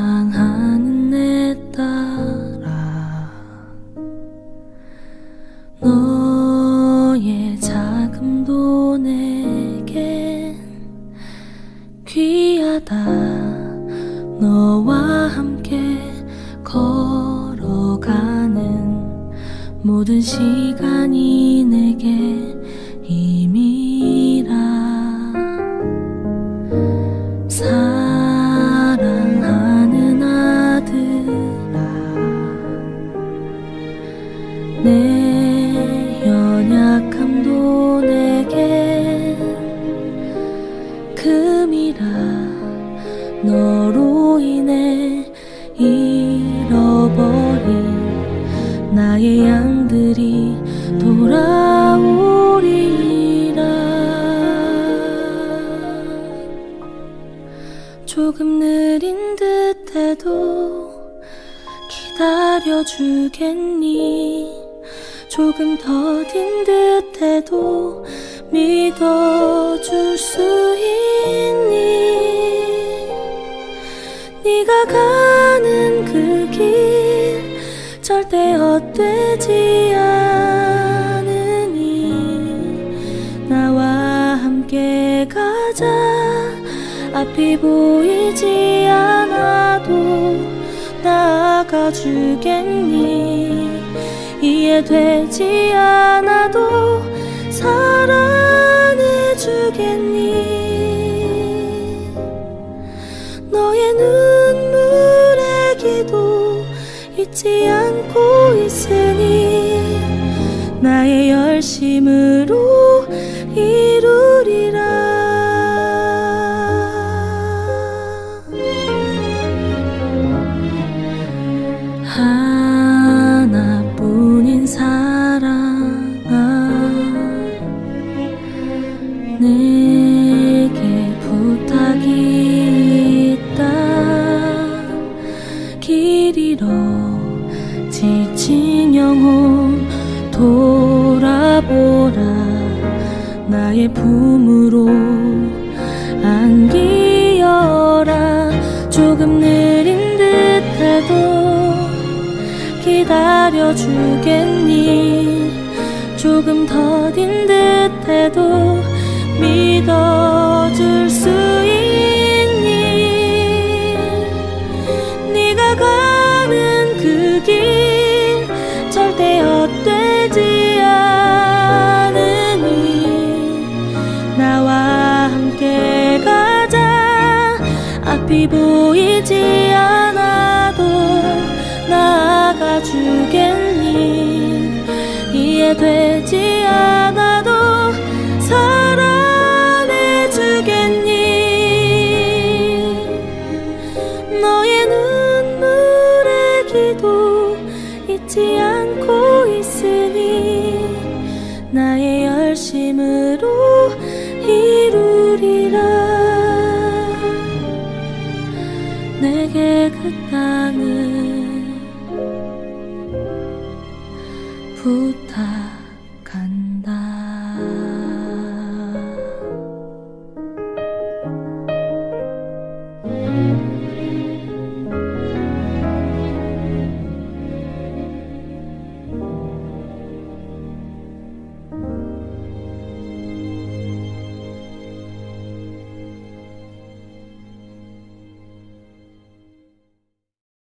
사랑하는 내 딸아 너의 자금도 내겐 귀하다. 너와 함께 걸어가는 모든 시간 잃어버린 나의 양들이 돌아오리라. 조금 느린 듯해도 기다려주겠니? 조금 더딘 듯해도 믿어줄 수 절대 헛되지 않으니 나와 함께 가자. 앞이 보이지 않아도 나아가 주겠니? 이해되지 않아도 사랑해 주겠니 있으니 나의 열심으로 영혼 돌아보라. 나의 품으로 안기어라. 조금 느린 듯해도 기다려 주겠니? 조금 더딘 듯해도 앞이 보이지 않아도 나아가 주겠니? 이해되지 않아도 사랑해 주겠니? 너의 눈물의 기도 잊지 않고 있으니 나의 열심으로 이루리라 내게 그 땅을 부탁한다.